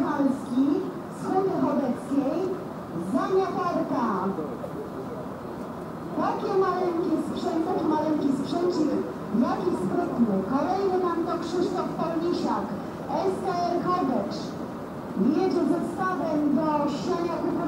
Szymański, Słony Chodeckiej, Zania Parka. Takie maleńki sprzęt, taki maleńki sprzęcik, jaki sprytny. Kolejny nam to Krzysztof Polnisiak, SKR Chodecz. Jedzie zestawem do siania kupowania.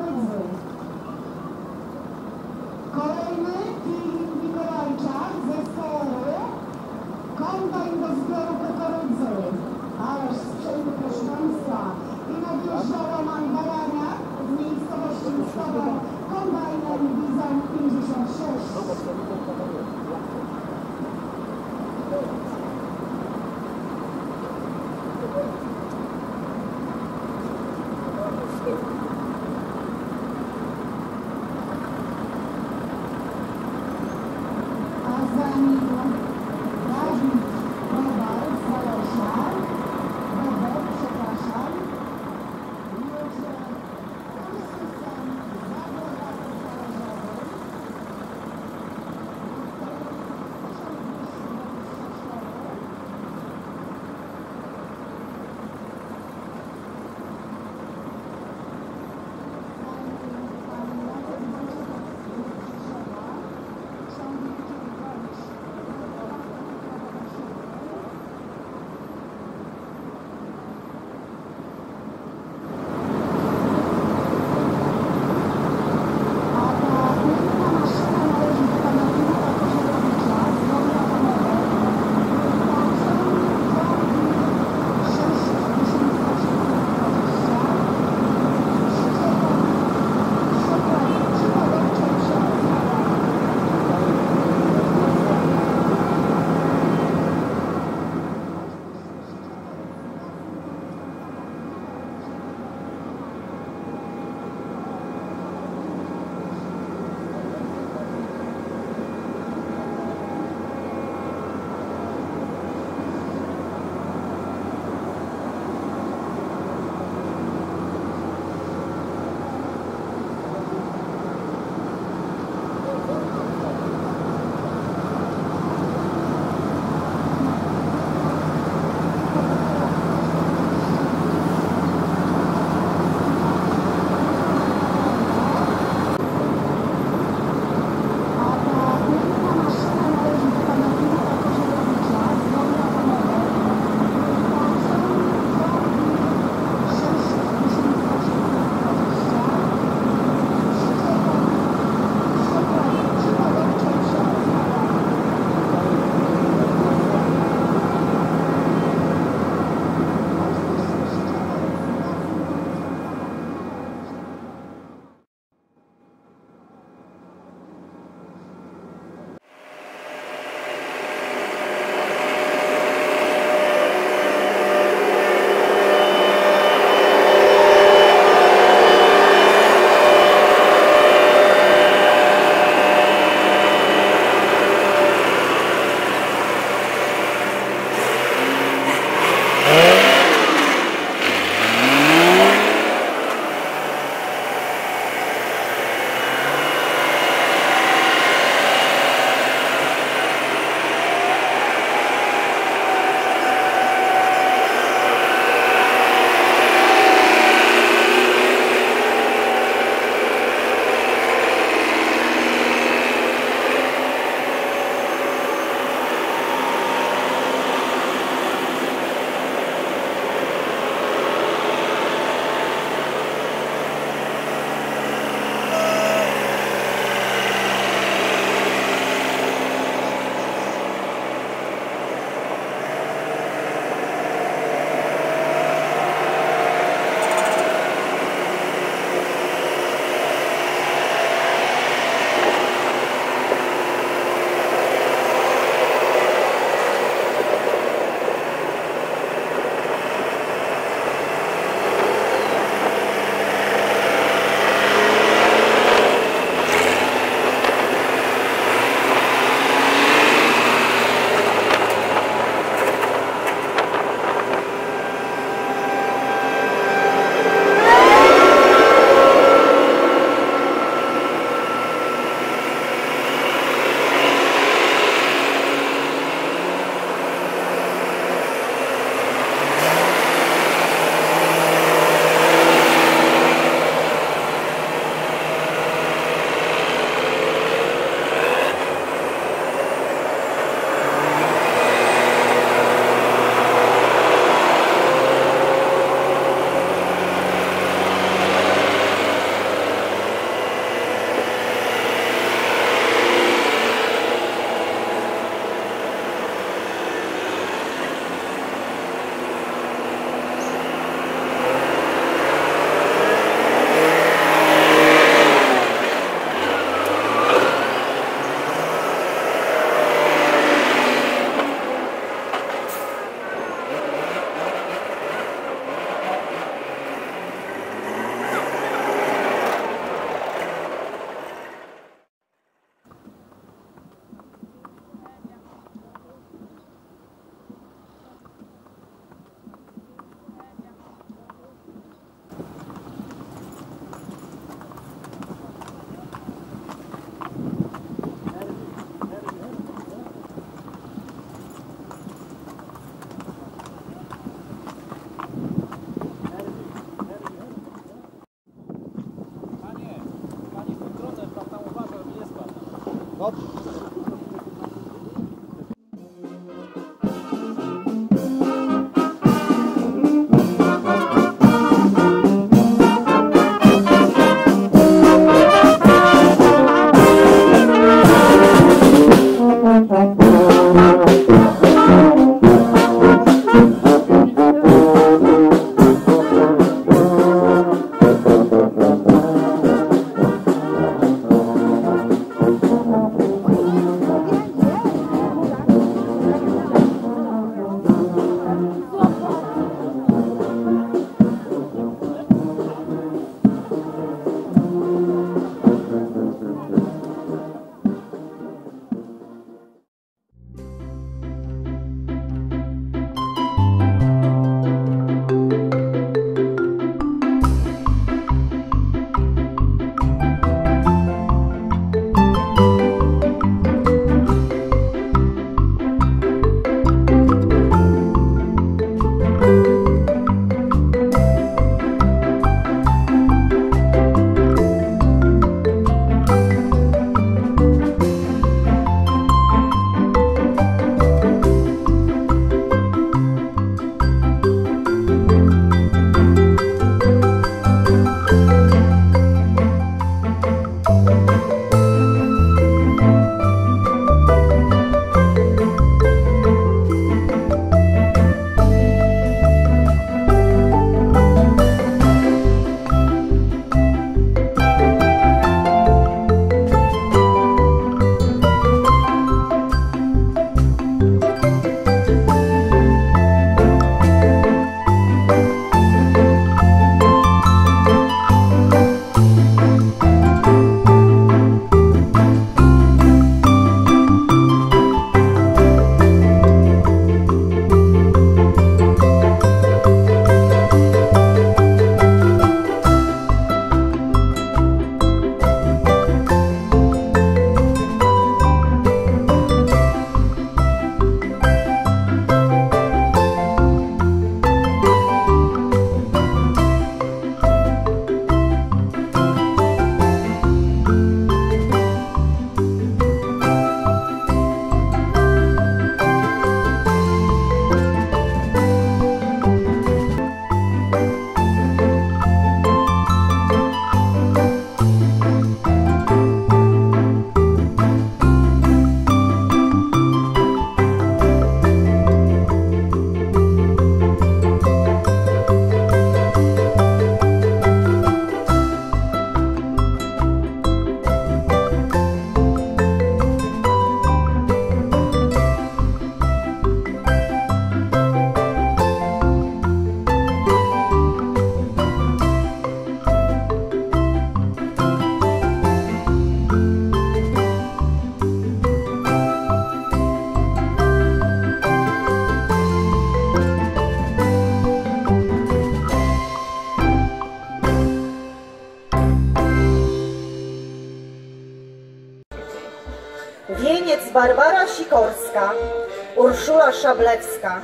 Szablewska,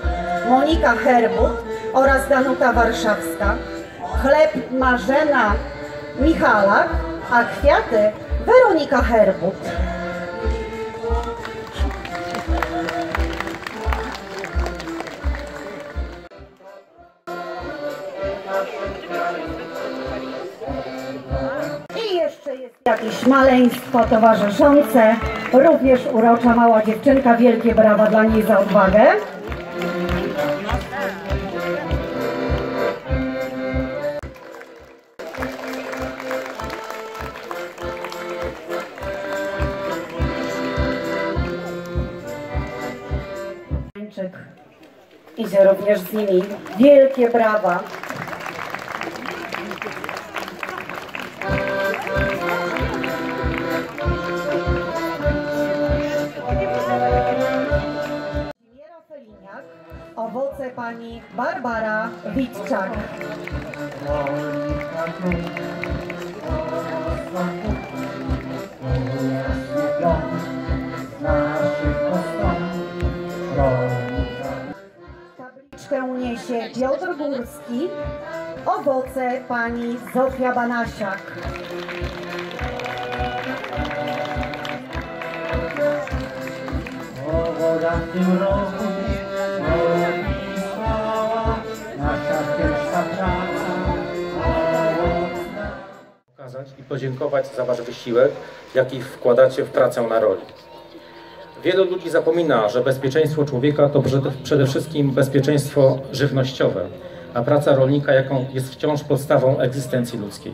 Monika Herbut oraz Danuta Warszawska. Chleb Marzena Michalak, a kwiaty Weronika Herbut. Jakieś maleństwo towarzyszące, również urocza mała dziewczynka, wielkie brawa dla niej za odwagę. Idzie również z nimi. Wielkie brawa. Pani Barbara Witczak. Tabliczkę uniesie Piotr Górski, owoce pani Zofia Banasiak. Podziękować za Wasz wysiłek, jaki wkładacie w pracę na roli. Wielu ludzi zapomina, że bezpieczeństwo człowieka to przede- wszystkim bezpieczeństwo żywnościowe, a praca rolnika jaką jest wciąż podstawą egzystencji ludzkiej.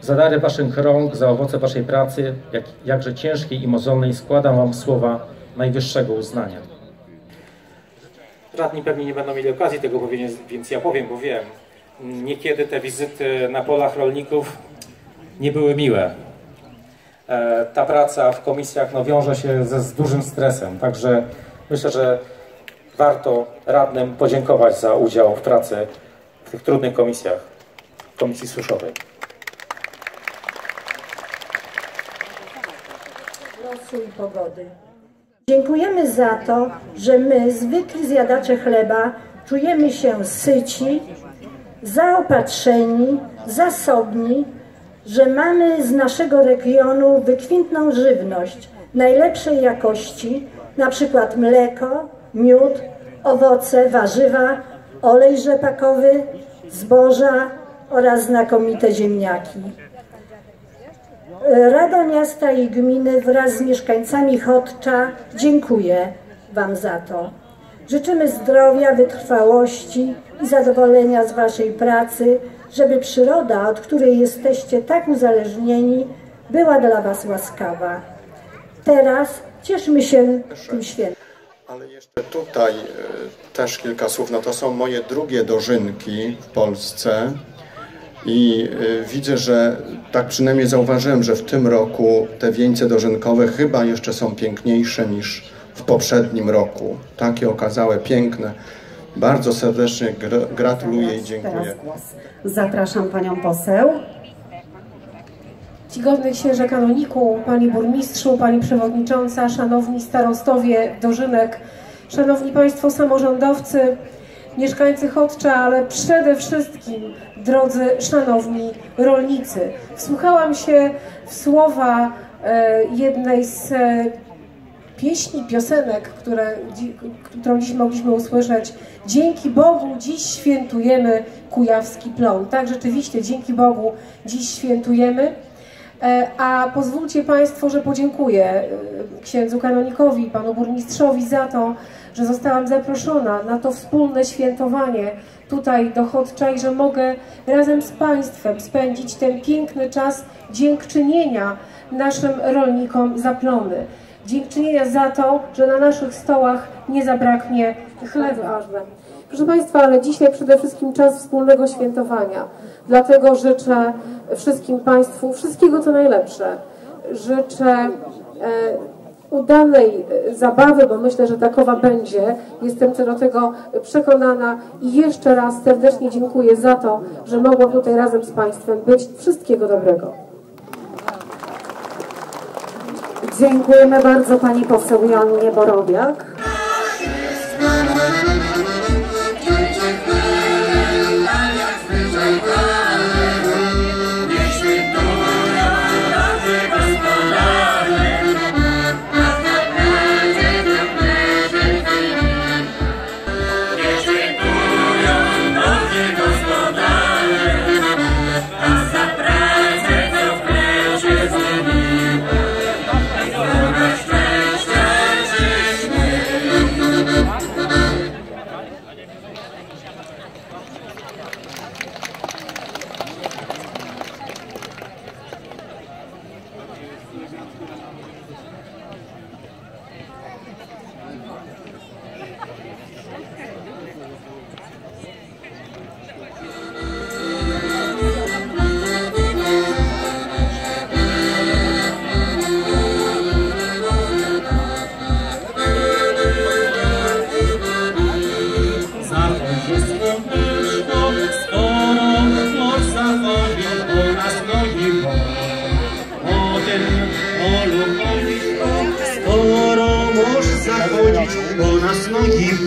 Za dary Waszych rąk, za owoce Waszej pracy, jak, jakże ciężkiej i mozolnej składam Wam słowa najwyższego uznania. Radni pewnie nie będą mieli okazji tego powiedzieć, więc ja powiem, bo wiem. Niekiedy te wizyty na polach rolników nie były miłe. E, Ta praca w komisjach no, wiąże się ze, z dużym stresem, także myślę, że warto radnym podziękować za udział w pracy w tych trudnych komisjach, komisji suszowej. losu pogody. Dziękujemy za to, że my, zwykli zjadacze chleba, czujemy się syci, zaopatrzeni, zasobni, że mamy z naszego regionu wykwintną żywność najlepszej jakości, na przykład mleko, miód, owoce, warzywa, olej rzepakowy, zboża oraz znakomite ziemniaki. Rada Miasta i Gminy wraz z mieszkańcami Chodcza dziękuję Wam za to. Życzymy zdrowia, wytrwałości i zadowolenia z Waszej pracy, żeby przyroda, od której jesteście tak uzależnieni, była dla Was łaskawa. Teraz cieszmy się tym świętem. Ale jeszcze tutaj e, też kilka słów. No to są moje drugie dożynki w Polsce i e, widzę, że tak przynajmniej zauważyłem, że w tym roku te wieńce dożynkowe chyba jeszcze są piękniejsze niż w poprzednim roku. Takie okazałe, piękne. Bardzo serdecznie gr- gratuluję i dziękuję. Zapraszam panią poseł. Czcigodny księże kanoniku, pani burmistrzu, pani przewodnicząca, szanowni starostowie dożynek, szanowni państwo samorządowcy, mieszkańcy Chodcza, ale przede wszystkim drodzy szanowni rolnicy. Wsłuchałam się w słowa e, jednej z e, pieśni, piosenek, które, którą dziś mogliśmy usłyszeć. Dzięki Bogu dziś świętujemy Kujawski Plon. Tak, rzeczywiście, dzięki Bogu dziś świętujemy. E, A pozwólcie Państwo, że podziękuję e, księdzu kanonikowi, panu burmistrzowi za to, że zostałam zaproszona na to wspólne świętowanie tutaj do Chodcza i że mogę razem z Państwem spędzić ten piękny czas dziękczynienia naszym rolnikom za plony. Dziękczynienia za to, że na naszych stołach nie zabraknie chleba. Proszę Państwa, ale dzisiaj przede wszystkim czas wspólnego świętowania. Dlatego życzę wszystkim Państwu wszystkiego co najlepsze. Życzę e, udanej e, zabawy, bo myślę, że takowa będzie. Jestem co do tego przekonana i jeszcze raz serdecznie dziękuję za to, że mogłam tutaj razem z Państwem być. Wszystkiego dobrego. Dziękujemy bardzo pani poseł Joannie Borowiak.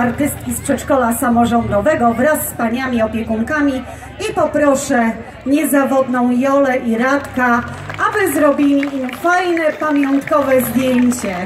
artystki z przedszkola samorządowego wraz z paniami opiekunkami i poproszę niezawodną Jolę i Radka, aby zrobili im fajne pamiątkowe zdjęcie.